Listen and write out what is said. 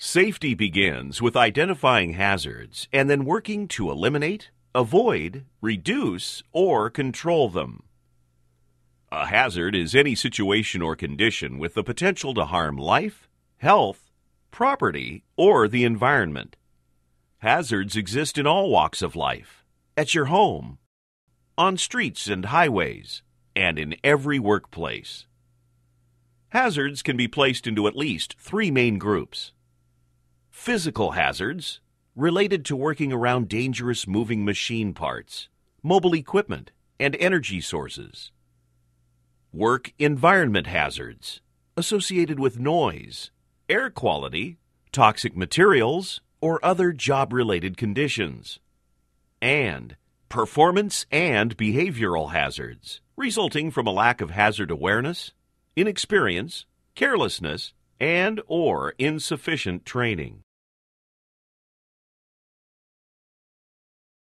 Safety begins with identifying hazards and then working to eliminate, avoid, reduce, or control them. A hazard is any situation or condition with the potential to harm life, health, property, or the environment. Hazards exist in all walks of life at your home, on streets and highways, and in every workplace. Hazards can be placed into at least three main groups physical hazards, related to working around dangerous moving machine parts, mobile equipment, and energy sources. Work environment hazards, associated with noise, air quality, toxic materials, or other job related conditions. And performance and behavioral hazards, resulting from a lack of hazard awareness, inexperience, carelessness, and or insufficient training.